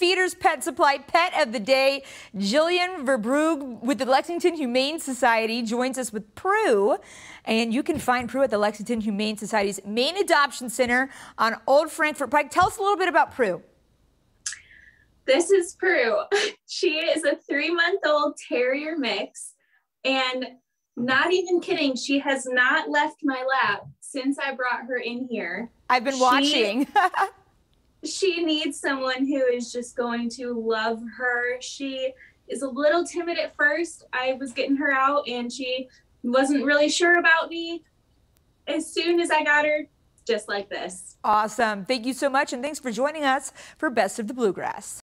Feeders Pet Supply Pet of the Day. Jillian Verbrugge with the Lexington Humane Society joins us with Pru. And you can find Pru at the Lexington Humane Society's main adoption center on Old Frankfort Pike. Tell us a little bit about Pru. This is Pru. She is a three month old terrier mix. And not even kidding, she has not left my lap since I brought her in here. I've been watching. she needs someone who is just going to love her. She is a little timid at first. I was getting her out and she wasn't really sure about me. As soon as I got her, just like this. Awesome. Thank you so much and thanks for joining us for Best of the Bluegrass.